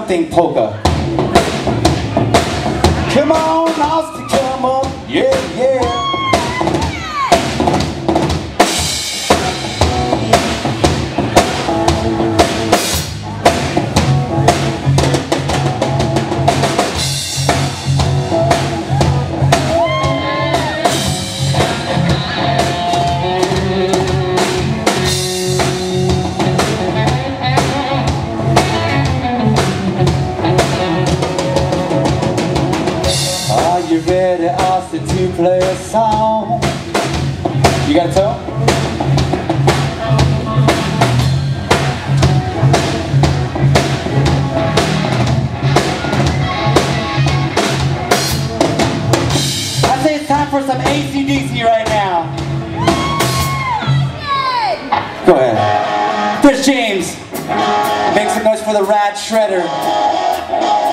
something polka. Come on, Austin, come on, yeah, yeah. you ready, Austin, to play a song? You got a tell? I say it's time for some ACDC right now. Go ahead. Chris James. Make some noise for the Rat Shredder.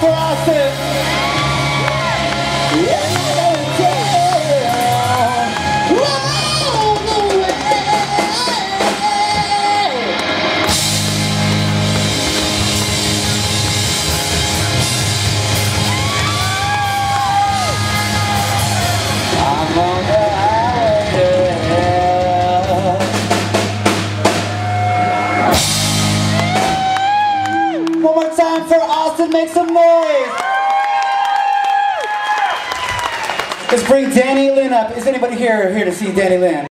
for Austin. Make some noise. Let's bring Danny Lynn up. Is anybody here here to see Danny Lynn?